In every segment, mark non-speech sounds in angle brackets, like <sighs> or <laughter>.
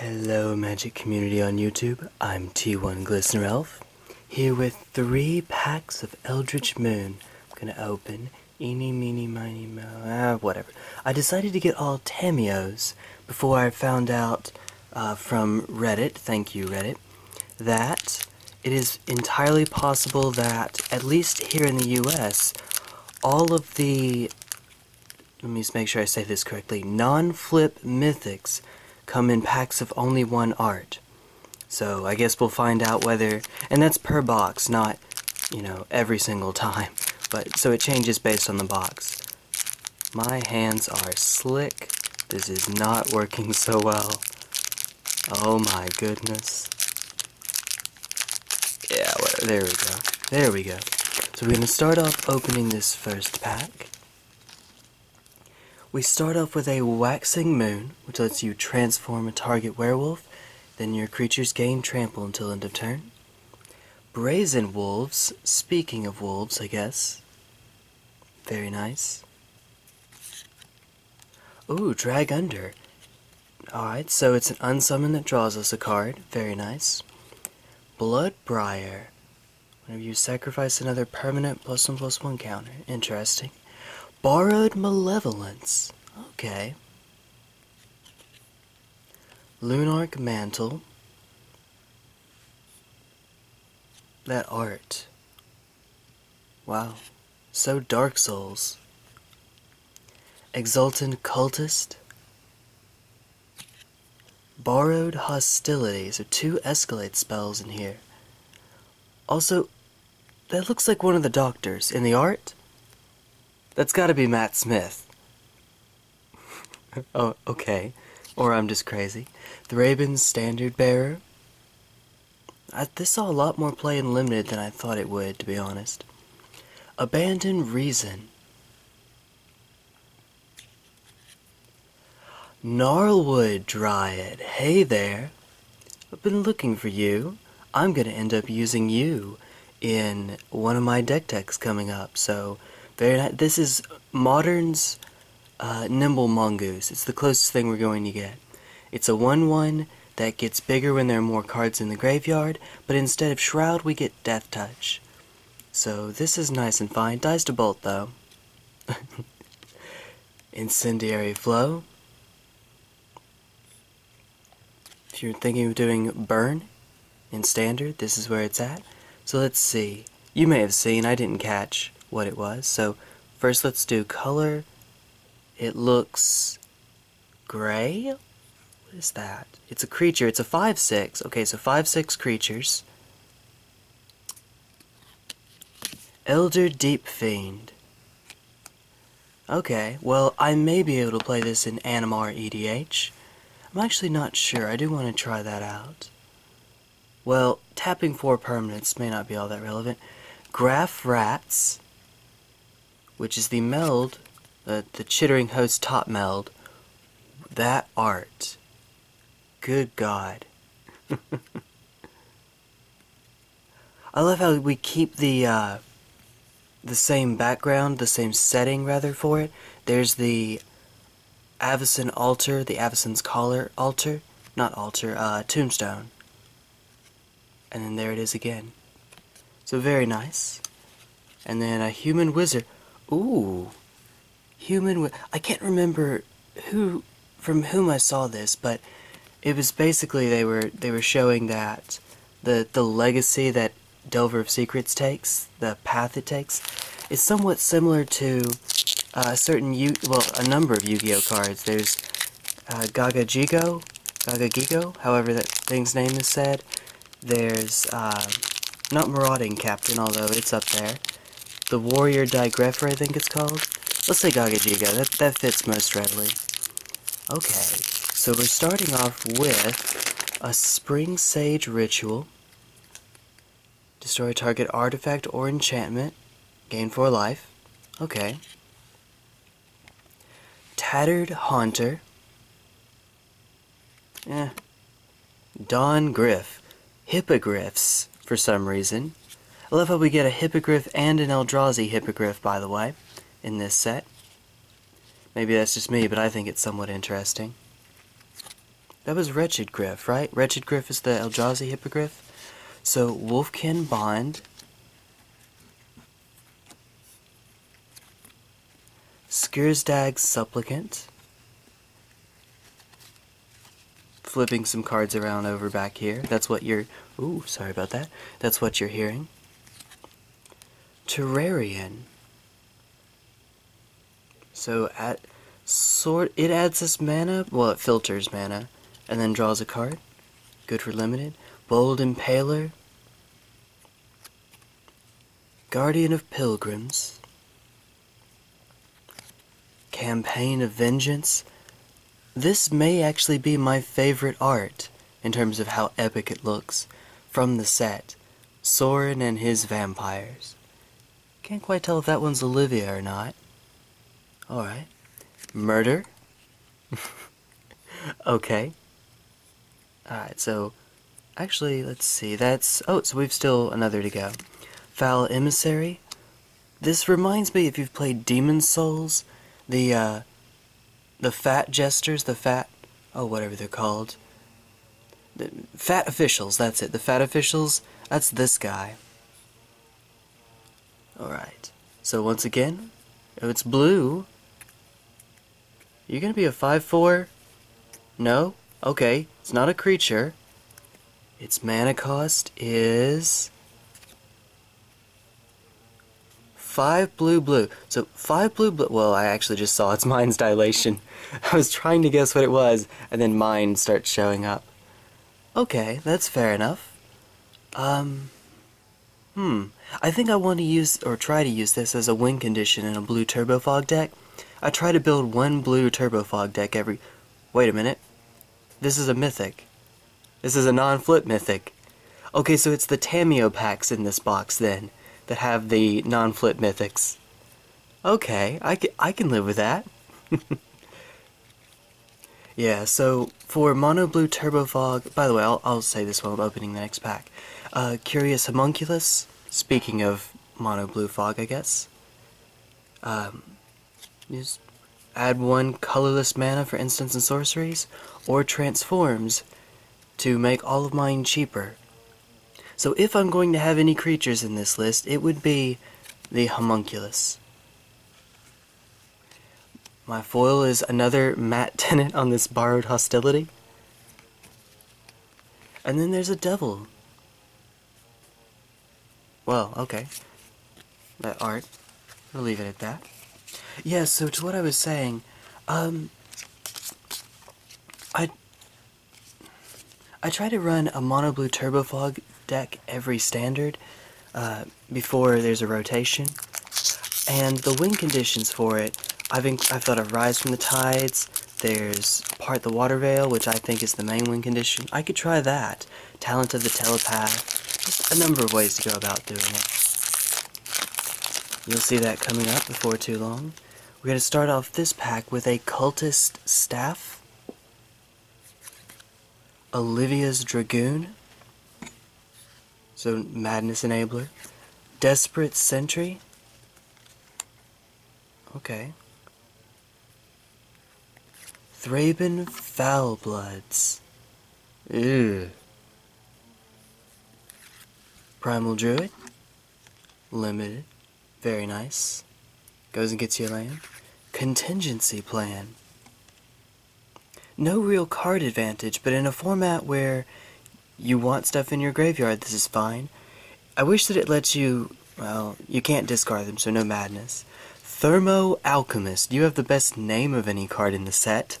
Hello, Magic Community on YouTube. I'm T1 Glistener Elf, here with three packs of Eldritch Moon. I'm gonna open. Eeny, meeny, miny, mo. Ah, whatever. I decided to get all Tamiyos before I found out uh, from Reddit, thank you, Reddit, that it is entirely possible that, at least here in the US, all of the. Let me just make sure I say this correctly. Non flip mythics come in packs of only one art. So I guess we'll find out whether, and that's per box, not, you know, every single time. But so it changes based on the box. My hands are slick. This is not working so well. Oh my goodness. Yeah, whatever. There we go. There we go. So we're going to start off opening this first pack. We start off with a Waxing Moon, which lets you transform a target werewolf, then your creatures gain trample until end of turn. Brazen Wolves, speaking of wolves, I guess. Very nice. Ooh, Drag Under. Alright, so it's an unsummon that draws us a card. Very nice. Bloodbriar. Whenever you sacrifice another permanent plus one plus one counter. Interesting. Borrowed Malevolence. Okay. Lunarch Mantle. That art. Wow. So Dark Souls. Exultant Cultist. Borrowed Hostility. So two Escalate spells in here. Also, that looks like one of the doctors. In the art? That's gotta be Matt Smith. <laughs> oh, okay. Or I'm just crazy. Thraben Standard Bearer. I, this saw a lot more play in Limited than I thought it would, to be honest. Abandon Reason. Gnarlwood Dryad. Hey there. I've been looking for you. I'm gonna end up using you in one of my deck techs coming up, so very. This is Modern's uh, Nimble Mongoose. It's the closest thing we're going to get. It's a 1-1 that gets bigger when there are more cards in the graveyard, but instead of Shroud, we get Death Touch. So this is nice and fine. Dies to Bolt, though. <laughs> Incendiary Flow. If you're thinking of doing Burn in Standard, this is where it's at. So let's see. You may have seen, I didn't catch what it was. So first let's do color. It looks gray. What is that? It's a creature. It's a 5-6. Okay, so 5-6 creatures. Elder Deep Fiend. Okay, well, I may be able to play this in Animar EDH. I'm actually not sure. I do want to try that out. Well, tapping four permanents may not be all that relevant. Graf Rats, which is the meld, uh, the Chittering Host top meld. That art. Good God. <laughs> I love how we keep the uh, the same background, the same setting rather for it. There's the Avacyn altar, the Avacyn's collar altar, not altar, uh, tombstone. And then there it is again. So very nice. And then a human wizard. Ooh. Human I can't remember who from whom I saw this, but it was basically they were they were showing that the the legacy that Delver of Secrets takes, the path it takes, is somewhat similar to uh, a certain Yu well a number of Yu-Gi-Oh cards. There's uh, Gaga Gigo, Gaga Gigo, however that thing's name is said. There's uh, not Marauding Captain, although it's up there. The Warrior Dai Grepher, I think it's called. Let's say Gaga Gigo. That that fits most readily. Okay, so we're starting off with a Spring Sage Ritual. Destroy target artifact or enchantment. Gain 4 life. Okay. Tattered Haunter. Eh. Dawn Gryff. Hippogriffs, for some reason. I love how we get a Hippogriff and an Eldrazi Hippogriff, by the way, in this set. Maybe that's just me, but I think it's somewhat interesting. that was Wretched Gryff, right? Wretched Gryff is the Eldrazi Hippogriff. So, Wolfkin Bond. Skirsdag Supplicant. Flipping some cards around over back here. That's what you're... Ooh, sorry about that. That's what you're hearing. Terrarion. So, at sort it adds this mana, well it filters mana, and then draws a card. Good for limited. Bold Impaler. Guardian of Pilgrims. Campaign of Vengeance. This may actually be my favorite art in terms of how epic it looks from the set. Sorin and his vampires. Can't quite tell if that one's Olivia or not. Alright. Murder. <laughs> okay. Alright, so actually, let's see. That's oh, so we've still another to go. Foul Emissary. This reminds me if you've played Demon Souls, the uh the fat jesters, the fat oh whatever they're called. The fat officials, that's it. The fat officials, that's this guy. Alright. So once again, if it's blue, you're gonna be a 5-4? No? Okay, it's not a creature. Its mana cost is... 5 blue blue. So 5 blue blue... Well, I actually just saw its <laughs> mind's dilation. I was trying to guess what it was, and then mine starts showing up. Okay, that's fair enough. Um... Hmm. I think I want to use, or try to use this as a win condition in a blue Turbo Fog deck. I try to build one blue Turbo Fog deck every... Wait a minute. This is a mythic. This is a non-flip mythic. Okay, so it's the Tamiyo packs in this box then, that have the non-flip mythics. Okay, I can, I can live with that. <laughs> yeah, so for Mono Blue Turbo Fog, by the way, I'll, I'll say this while I'm opening the next pack. Uh, Curious Homunculus, speaking of Mono Blue Fog, I guess. Um, just add one colorless mana for instants and sorceries, or transforms to make all of mine cheaper. So if I'm going to have any creatures in this list, it would be the homunculus. My foil is another Matt <laughs> Tennant on this borrowed hostility. And then there's a devil. Well, okay. That art. We'll leave it at that. Yeah, so to what I was saying, um, I, I try to run a mono blue turbo fog deck every standard, uh, before there's a rotation, and the win conditions for it, I've, I've thought of Rise from the Tides, there's Part the Waterveil, which I think is the main win condition. I could try that. Talent of the Telepath, a number of ways to go about doing it. You'll see that coming up before too long. We're going to start off this pack with a Cultist Staff, Olivia's Dragoon, so Madness Enabler, Desperate Sentry, okay, Thraben Foulbloods, ew, Primal Druid, Limited, very nice. Goes and gets your land. Contingency plan. No real card advantage, but in a format where you want stuff in your graveyard, this is fine. I wish that it lets you, well, you can't discard them, so no madness. Thermo Alchemist. You have the best name of any card in the set.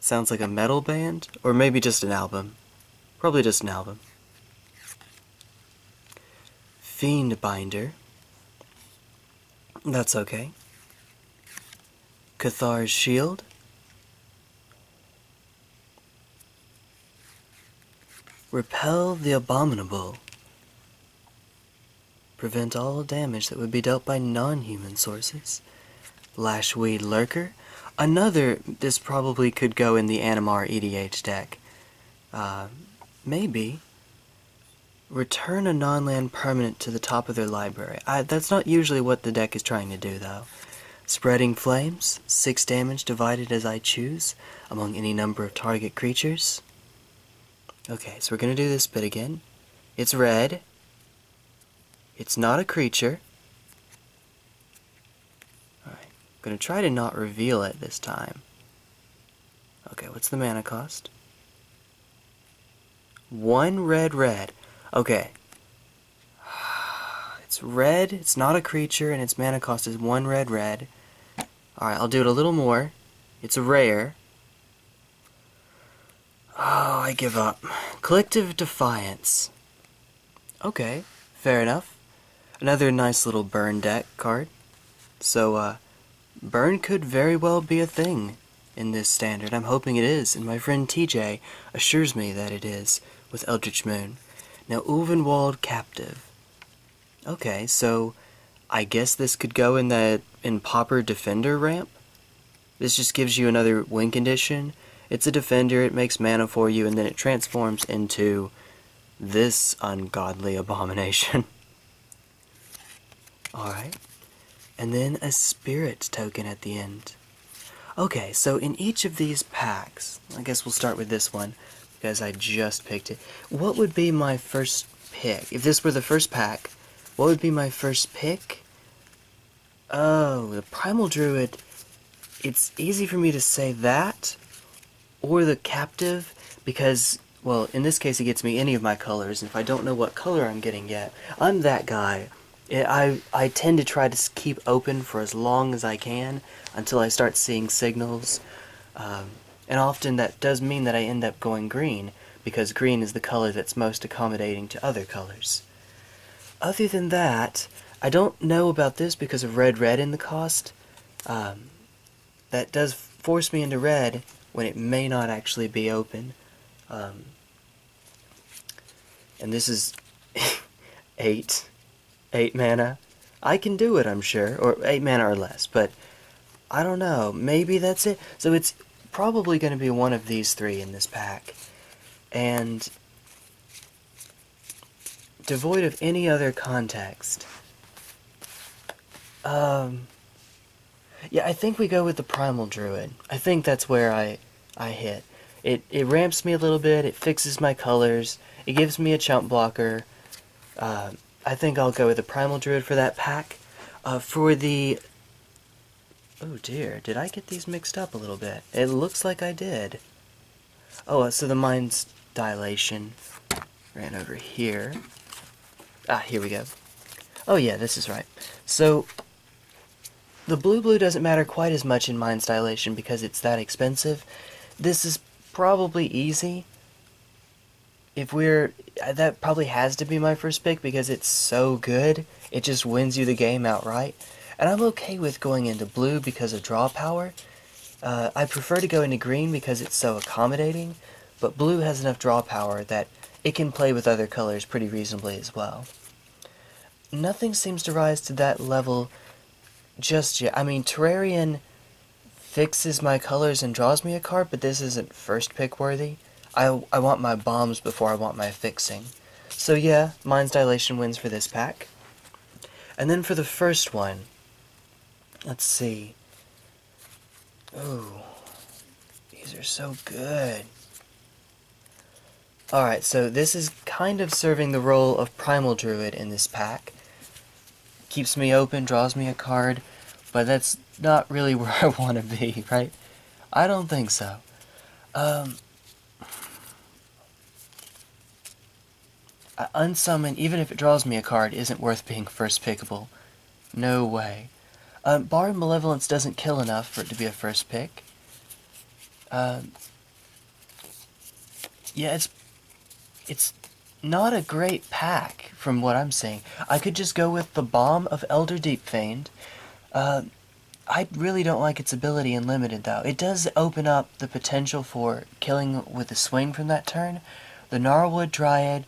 Sounds like a metal band, or maybe just an album. Probably just an album. Fiend Binder. That's okay. Cathar's Shield. Repel the Abominable. Prevent all damage that would be dealt by non-human sources. Lashweed Lurker. Another, this probably could go in the Animar EDH deck. Uh, maybe return a non-land permanent to the top of their library. I, that's not usually what the deck is trying to do, though. Spreading Flames, 6 damage divided as I choose among any number of target creatures. Okay, so we're going to do this bit again. It's red. It's not a creature. Alright, I'm going to try to not reveal it this time. Okay, what's the mana cost? One red red. Okay. <sighs> It's red, it's not a creature, and its mana cost is one red red. Alright, I'll do it a little more. It's a rare. Oh, I give up. Collective Defiance. Okay, fair enough. Another nice little burn deck card. So, uh, burn could very well be a thing in this standard. I'm hoping it is, and my friend TJ assures me that it is with Eldritch Moon. Now, Ulvenwald Captive. Okay, so I guess this could go in the in Pauper Defender ramp. This just gives you another win condition. It's a defender, it makes mana for you, and then it transforms into this ungodly abomination. <laughs> Alright. And then a spirit token at the end. Okay, so in each of these packs, I guess we'll start with this one, because I just picked it. What would be my first pick? If this were the first pack, what would be my first pick? Oh, the Primal Druid. It's easy for me to say that, or the Captive, because, well, in this case it gets me any of my colors, and if I don't know what color I'm getting yet, I'm that guy. I, I tend to try to keep open for as long as I can until I start seeing signals. Um, and often that does mean that I end up going green, because green is the color that's most accommodating to other colors. Other than that, I don't know about this because of red red in the cost. Um, that does force me into red when it may not actually be open. Um, and this is <laughs> 8. 8 mana. I can do it, I'm sure. Or 8 mana or less. But I don't know. Maybe that's it. So it's probably going to be one of these three in this pack. And devoid of any other context. Um, yeah, I think we go with the Primal Druid. I think that's where I, I hit. It, it ramps me a little bit, it fixes my colors, it gives me a chump blocker. Uh, I think I'll go with the Primal Druid for that pack. Uh, for the... Oh dear, did I get these mixed up a little bit? It looks like I did. Oh, so the Mind's Dilation ran over here. Ah, here we go. Oh yeah, this is right. So, the blue-blue doesn't matter quite as much in Mind's Dilation because it's that expensive. This is probably easy. If we're... That probably has to be my first pick because it's so good. It just wins you the game outright. And I'm okay with going into blue because of draw power. Uh, I prefer to go into green because it's so accommodating. But blue has enough draw power that it can play with other colors pretty reasonably as well. Nothing seems to rise to that level just yet. I mean, Terrarion fixes my colors and draws me a card, but this isn't first pick worthy. I, I want my bombs before I want my fixing. So yeah, Mind's Dilation wins for this pack. And then for the first one, let's see. Ooh, these are so good. Alright, so this is kind of serving the role of Primal Druid in this pack. Keeps me open, draws me a card, but that's not really <laughs> where I want to be, right? I don't think so. Um, unsummon, even if it draws me a card, isn't worth being first pickable. No way. Um, Malevolence doesn't kill enough for it to be a first pick. Um, yeah, it's it's not a great pack from what I'm seeing. I could just go with the Bomb of Elder Deepfiend. Uh, I really don't like its ability in Limited, though. It does open up the potential for killing with a swing from that turn. The Gnarlwood Dryad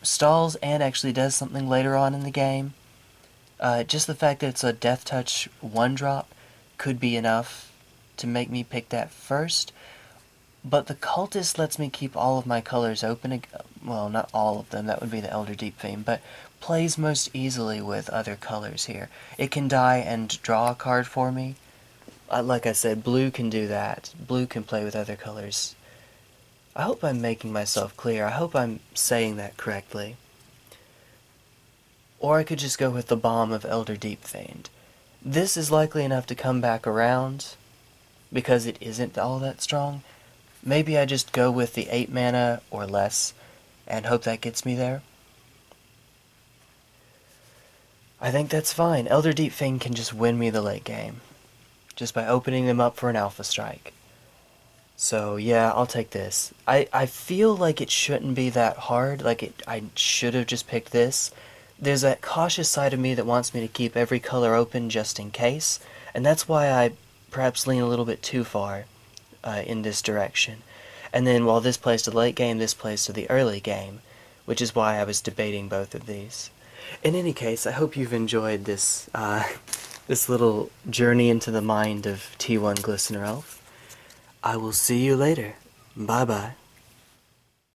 stalls and actually does something later on in the game. Uh, just the fact that it's a Death Touch 1-drop could be enough to make me pick that first. But the Cultist lets me keep all of my colors open, well, not all of them, that would be the Elder Deep Fiend, but plays most easily with other colors here. It can die and draw a card for me. Uh, like I said, blue can do that. Blue can play with other colors. I hope I'm making myself clear. I hope I'm saying that correctly. Or I could just go with the bomb of Elder Deep Fiend. This is likely enough to come back around, because it isn't all that strong. Maybe I just go with the 8 mana or less, and hope that gets me there. I think that's fine. Elder Deep can just win me the late game, just by opening them up for an Alpha Strike. So yeah, I'll take this. I, I feel like it shouldn't be that hard, like it I should have just picked this, there's that cautious side of me that wants me to keep every color open just in case, and that's why I perhaps lean a little bit too far uh, in this direction. And then while this plays to the late game, this plays to the early game, which is why I was debating both of these. In any case, I hope you've enjoyed this uh, <laughs> this little journey into the mind of T1 Glistener Elf. I will see you later. Bye bye.